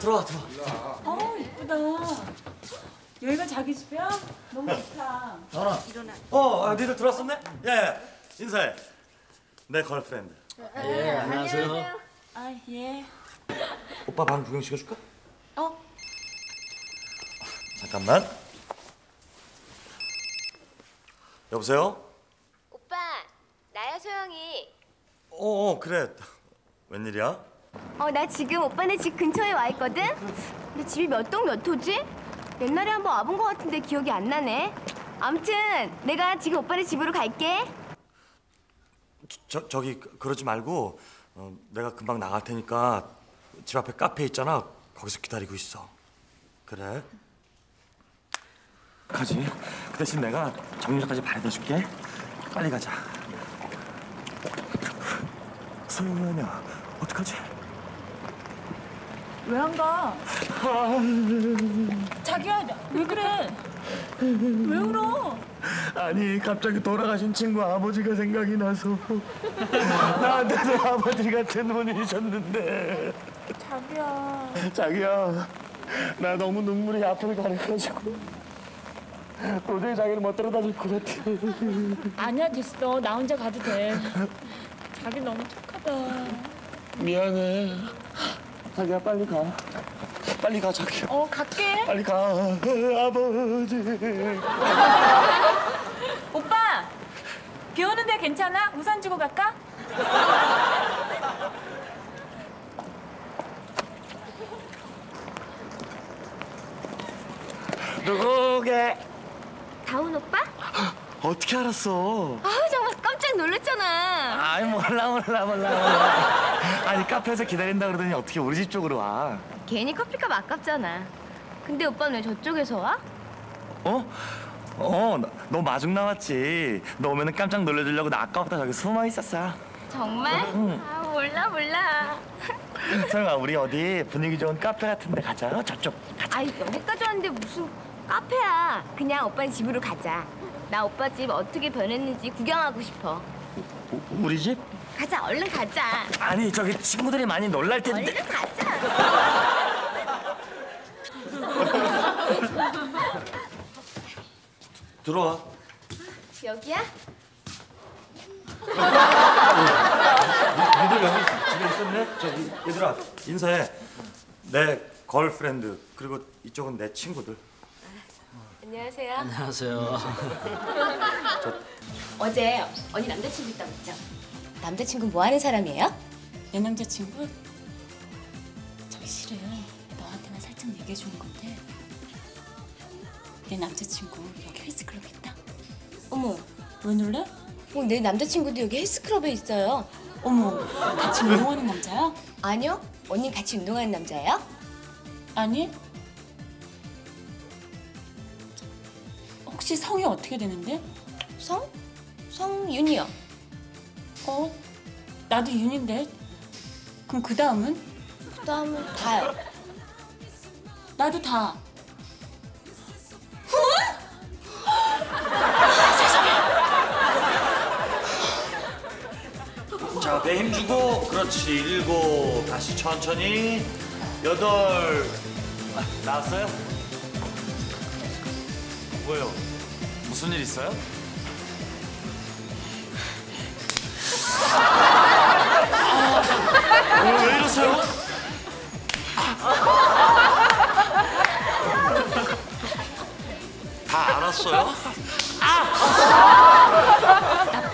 들어와 들어와. 어 이쁘다. 여기가 자기 집이야? 너무 좋다. 나나. 어, 아, 니들 들어왔었네? 예, 예. 인사해. 내 걸프렌드. 예, 안녕하세요. 아 예. 오빠 방 구경 시켜줄까? 어? 잠깐만. 여보세요? 오빠, 나야 소영이. 어, 어 그래. 웬일이야? 어, 나 지금 오빠네 집 근처에 와 있거든? 근데 집이 몇 동 몇 호지? 옛날에 한번 와본 것 같은데 기억이 안 나네. 아무튼 내가 지금 오빠네 집으로 갈게. 저 저기 그- 그러지 말고 어, 내가 금방 나갈 테니까 집 앞에 카페 있잖아. 거기서 기다리고 있어. 그래? 가지. 그 대신 내가 정류장까지 바래다 줄게. 빨리 가자. 소영이야, 어떡하지? 왜 안 가? 자기야 왜 그래? 왜 울어? 아니 갑자기 돌아가신 친구 아버지가 생각이 나서 나한테도 아버지 같은 분이셨는데 자기야. 자기야 나 너무 눈물이 앞을 가려가지고 도저히 자기를 못 따라다닐 것 같아 아니야 됐어. 나 혼자 가도 돼. 자기 너무 착하다. 미안해 자기야 빨리 가 빨리 가 자기야 어 갈게. 빨리 가 아버지 오빠 비 오는데 괜찮아? 우산 주고 갈까? 누구게 다운 오빠? 어떻게 알았어 아우 정말 깜짝 놀랐잖아. 아이 몰라 몰라 몰라 몰라 아니 카페에서 기다린다 그러더니 어떻게 우리 집 쪽으로 와 괜히 커피값 아깝잖아. 근데 오빠는 왜 저쪽에서 와? 어? 어, 너, 너 마중 나왔지. 너 오면은 깜짝 놀래주려고 나 아까부터 저기 숨어 있었어. 정말? 아 몰라 몰라. 설마 우리 어디 분위기 좋은 카페 같은 데 가자. 어, 저쪽. 아이 여기까지 왔는데 무슨 카페야. 그냥 오빠 집으로 가자. 나 오빠 집 어떻게 변했는지 구경하고 싶어. 우, 우리 집? 가자 얼른 가자. 아니 저기 친구들이 많이 놀랄 텐데. 얼른 가자. 들어와. 여기야? 니들 여기 집에 있었네? 저기 얘들아 인사해. 내 걸프렌드 그리고 이쪽은 내 친구들. 안녕하세요. 안녕하세요. 어제 언니 남자친구 있다고 했죠? 남자친구 뭐 하는 사람이에요? 내 남자친구? 저기 실은 너한테만 살짝 얘기해 주는 건데 내 남자친구 여기 헬스클럽에 있다. 어머, 왜 놀래? 어, 내 남자친구도 여기 헬스클럽에 있어요. 어머 같이 운동하는 남자야? 아니요? 언니 같이 운동하는 남자예요? 아니 혹시 성이 어떻게 되는데? 성? 성윤이요. 어 나도 윤인데 그럼 그 다음은? 그 다음은 다요. 나도 다 자, 배 힘 주고 그렇지. 일곱. 다시 천천히. 여덟. 아, 나왔어요? 뭐예요? 무슨 일 있어요? 다 알았어요? 나쁜 놈.